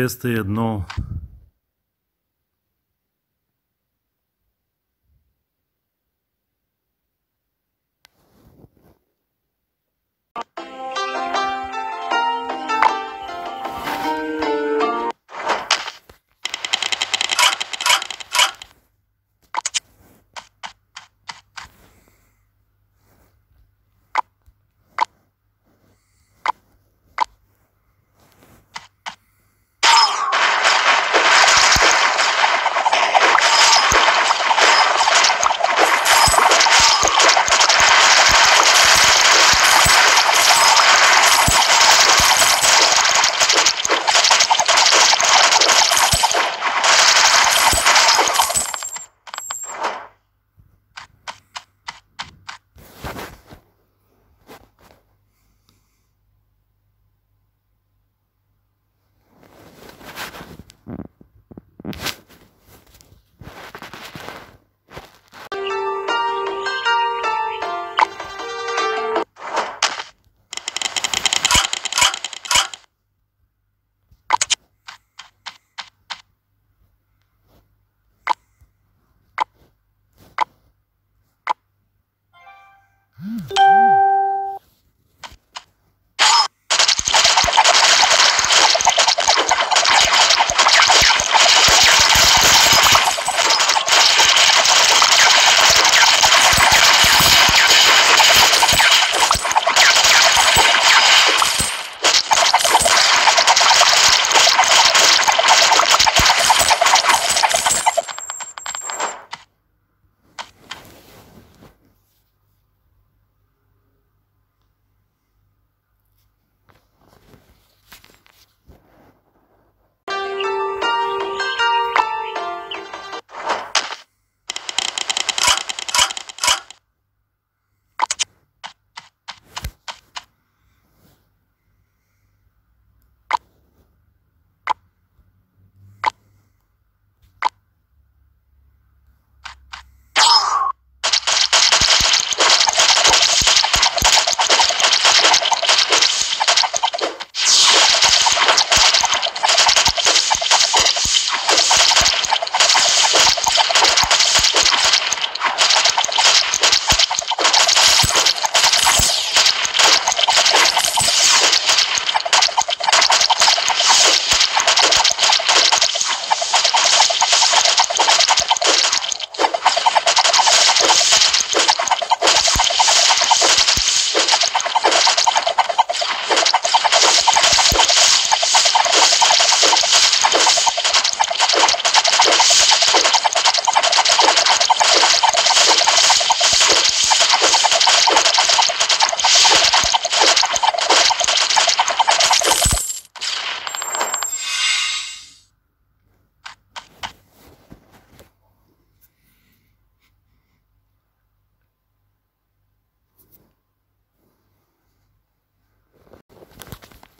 Ю, но